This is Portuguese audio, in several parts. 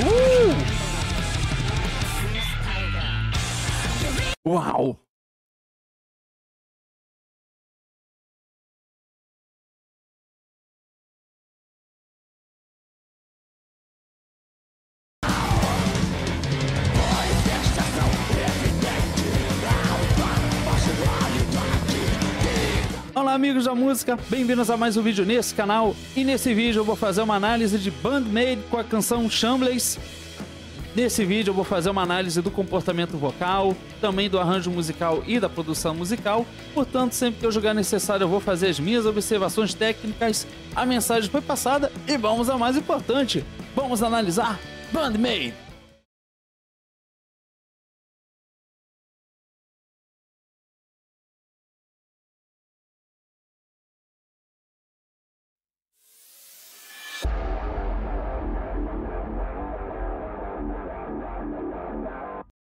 Uh! Uau! Amigos da música, bem-vindos a mais um vídeo nesse canal. E nesse vídeo eu vou fazer uma análise de Bandmade com a canção Shambles. Nesse vídeo eu vou fazer uma análise do comportamento vocal, também do arranjo musical e da produção musical, portanto sempre que eu julgar necessário eu vou fazer as minhas observações técnicas, a mensagem foi passada e vamos ao mais importante, vamos analisar Bandmade.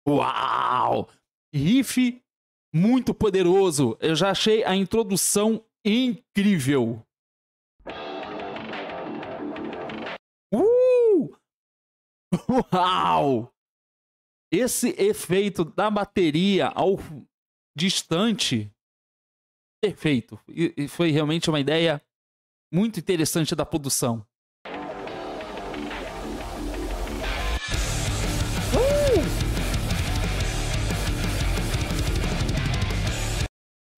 Uau! Riff muito poderoso. Eu já achei a introdução incrível. Uh! Uau! Esse efeito da bateria ao distante perfeito. E foi realmente uma ideia muito interessante da produção.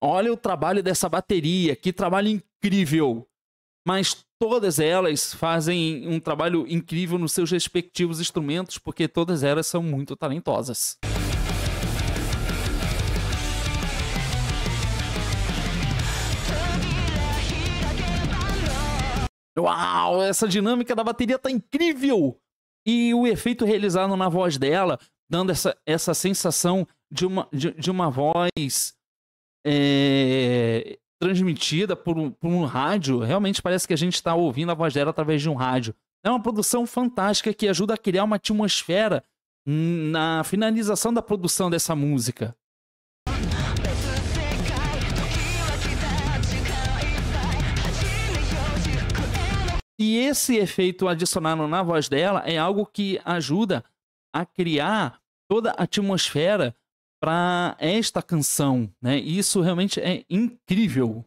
Olha o trabalho dessa bateria, que trabalho incrível! Mas todas elas fazem um trabalho incrível nos seus respectivos instrumentos, porque todas elas são muito talentosas. Uau, essa dinâmica da bateria tá incrível! E o efeito realizado na voz dela, dando essa, essa sensação de uma, de, de uma voz é, transmitida por um, por um rádio, realmente parece que a gente está ouvindo a voz dela através de um rádio. É uma produção fantástica que ajuda a criar uma atmosfera na finalização da produção dessa música. E esse efeito adicionado na voz dela é algo que ajuda a criar toda a atmosfera para esta canção, né? isso realmente é incrível.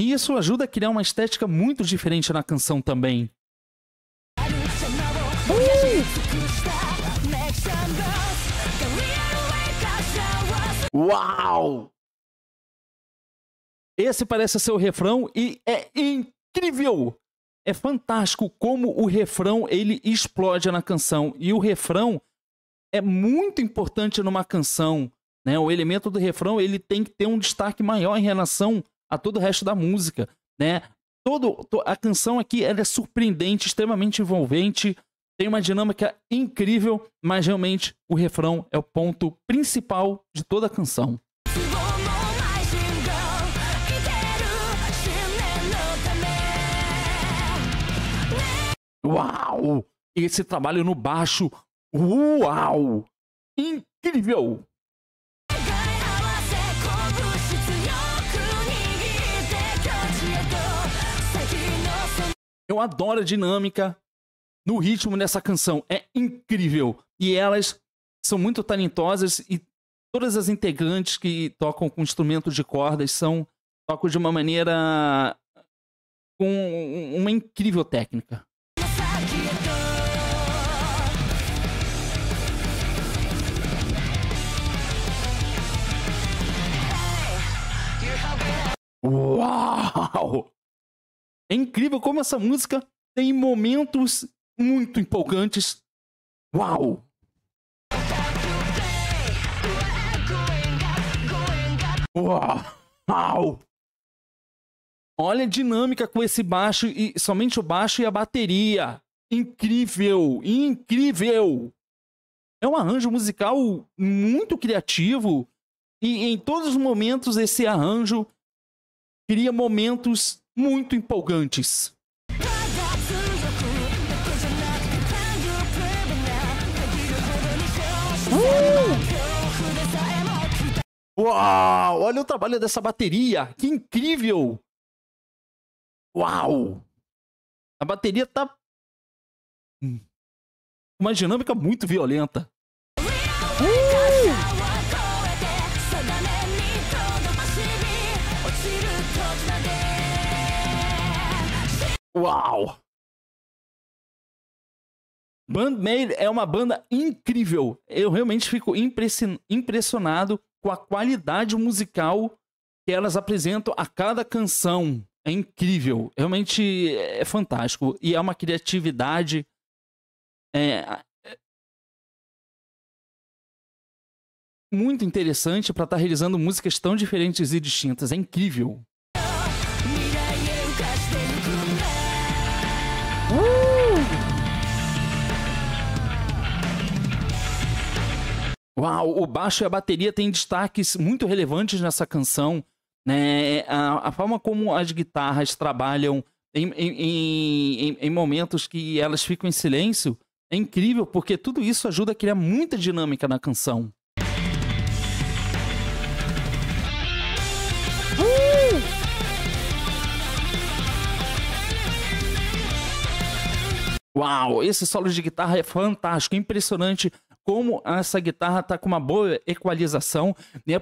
E isso ajuda a criar uma estética muito diferente na canção também. Uau! Esse parece ser o refrão e é incrível! É fantástico como o refrão ele explode na canção e o refrão é muito importante numa canção, né? O elemento do refrão ele tem que ter um destaque maior em relação a todo o resto da música, né? Todo a canção aqui ela é surpreendente, extremamente envolvente, tem uma dinâmica incrível, mas realmente o refrão é o ponto principal de toda a canção. Uau! Esse trabalho no baixo, uau! Incrível! Eu adoro a dinâmica no ritmo dessa canção, é incrível. E elas são muito talentosas e todas as integrantes que tocam com instrumentos de cordas são tocam de uma maneira com uma incrível técnica. Uau! É incrível como essa música tem momentos muito empolgantes. Uau! Uau! Olha a dinâmica com esse baixo e somente o baixo e a bateria. Incrível, incrível. É um arranjo musical muito criativo e em todos os momentos esse arranjo cria momentos muito empolgantes. Uh! Uau! Olha o trabalho dessa bateria, que incrível! Uau! A bateria tá. Uma dinâmica muito violenta. Uau! Bandmade é uma banda incrível. Eu realmente fico impressionado com a qualidade musical que elas apresentam a cada canção. É incrível. Realmente é fantástico. E é uma criatividade. É, muito interessante para estar tá realizando músicas tão diferentes e distintas. É incrível. Uau, o baixo e a bateria têm destaques muito relevantes nessa canção. Né? A, a forma como as guitarras trabalham em, em, em, em, momentos que elas ficam em silêncio é incrível, porque tudo isso ajuda a criar muita dinâmica na canção. Uau, esse solo de guitarra é fantástico, impressionante como essa guitarra está com uma boa equalização e é,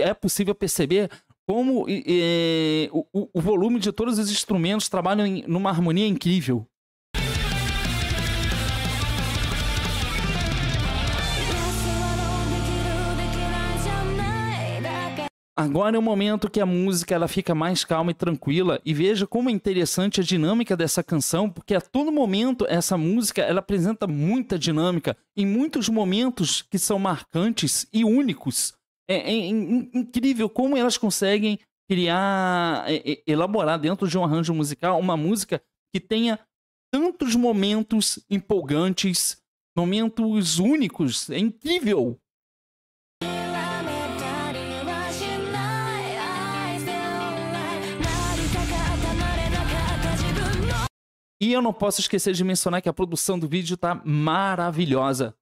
é possível perceber como o, o, volume de todos os instrumentos trabalham em, numa harmonia incrível. Agora é o momento que a música ela fica mais calma e tranquila e veja como é interessante a dinâmica dessa canção, porque a todo momento essa música ela apresenta muita dinâmica em muitos momentos que são marcantes e únicos. É, é, é incrível como elas conseguem criar, é, elaborar dentro de um arranjo musical uma música que tenha tantos momentos empolgantes, momentos únicos. É incrível. E eu não posso esquecer de mencionar que a produção do vídeo tá maravilhosa.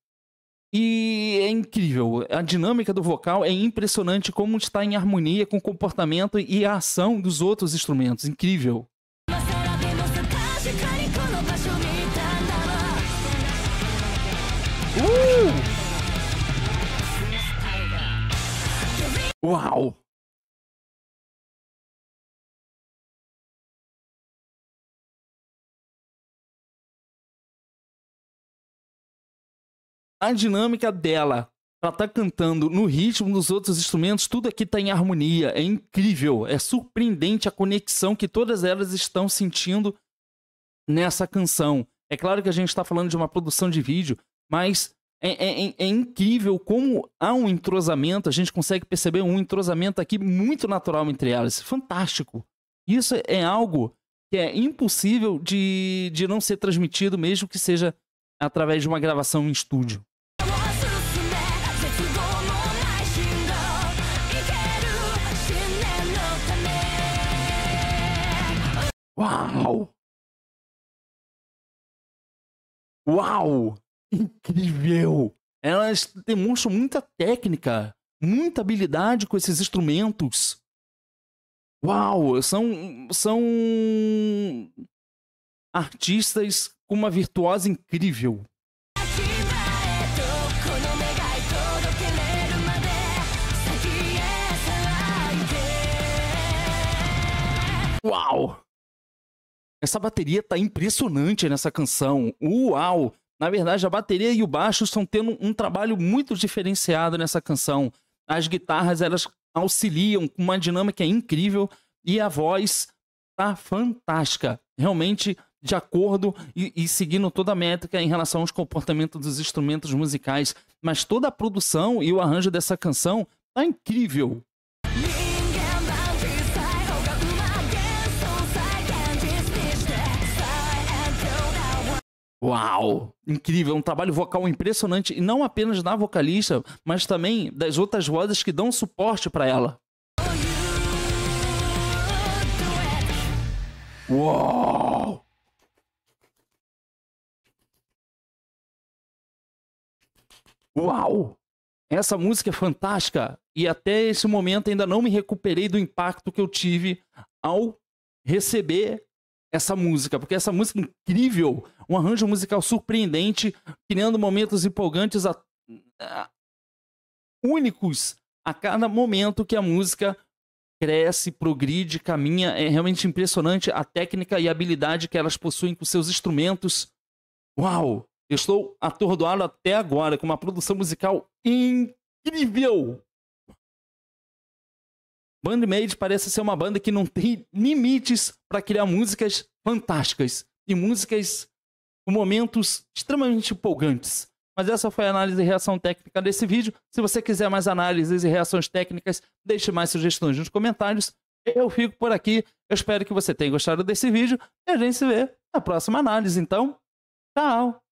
E é incrível. A dinâmica do vocal é impressionante como está em harmonia com o comportamento e a ação dos outros instrumentos. Incrível. Uh! Uau! A dinâmica dela ela tá cantando no ritmo dos outros instrumentos, tudo aqui tá em harmonia, é incrível, é surpreendente a conexão que todas elas estão sentindo nessa canção. É claro que a gente está falando de uma produção de vídeo, mas é, é, é, é, incrível como há um entrosamento, a gente consegue perceber um entrosamento aqui muito natural entre elas. Fantástico. Isso é algo que é impossível de, de não ser transmitido, mesmo que seja através de uma gravação em estúdio. Uau! Uau! Incrível! Elas demonstram muita técnica, muita habilidade com esses instrumentos. Uau! São, são artistas com uma virtuosa incrível. Uau! Essa bateria tá impressionante nessa canção. Uau! Na verdade, a bateria e o baixo estão tendo um trabalho muito diferenciado nessa canção. As guitarras, elas auxiliam com uma dinâmica incrível e a voz tá fantástica. Realmente, de acordo e, e, seguindo toda a métrica em relação aos comportamentos dos instrumentos musicais. Mas toda a produção e o arranjo dessa canção tá incrível. Uau! Incrível, um trabalho vocal impressionante e não apenas da vocalista, mas também das outras vozes que dão suporte para ela. Uau! Uau! Essa música é fantástica e até esse momento ainda não me recuperei do impacto que eu tive ao receber essa música, porque essa música é incrível, um arranjo musical surpreendente, criando momentos empolgantes a, a, únicos a cada momento que a música cresce, progride, caminha. É realmente impressionante a técnica e habilidade que elas possuem com seus instrumentos. Uau! Eu estou atordoado até agora com uma produção musical incrível. Bandmade parece ser uma banda que não tem limites para criar músicas fantásticas e músicas momentos extremamente empolgantes. Mas essa foi a análise e reação técnica desse vídeo. Se você quiser mais análises e reações técnicas, deixe mais sugestões nos comentários. Eu fico por aqui. Eu espero que você tenha gostado desse vídeo e a gente se vê na próxima análise. Então, tchau!